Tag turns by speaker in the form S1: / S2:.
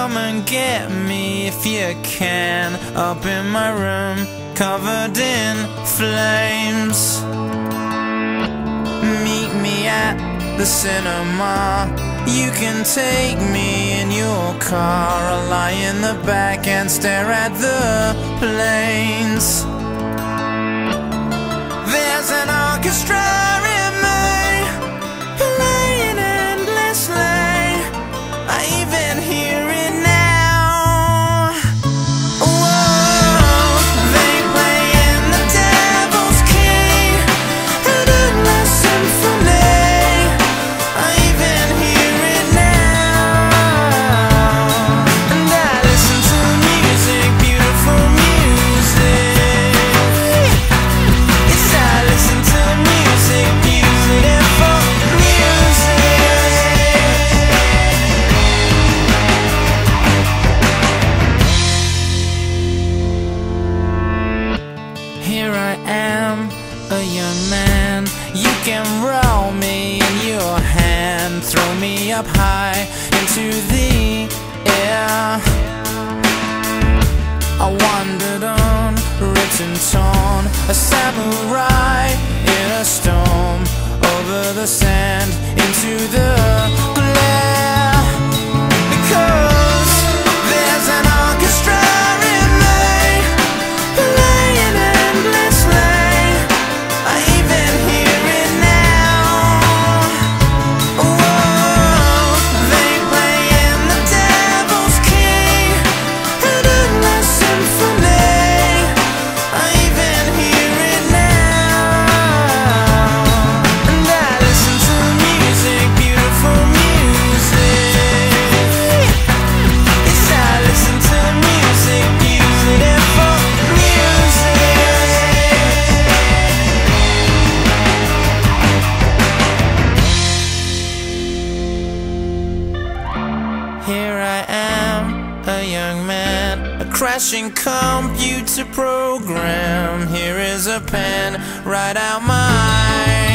S1: Come and get me if you can. Up in my room Covered in flames. Meet me at the cinema. You can take me in your car. I'll lie in the back and stare at the planes a young man. You can roll me in your hand Throw me up high into the air. I wandered on, written torn A samurai in a storm Over the sand, into the crashing computer program. Here is a pen, write out my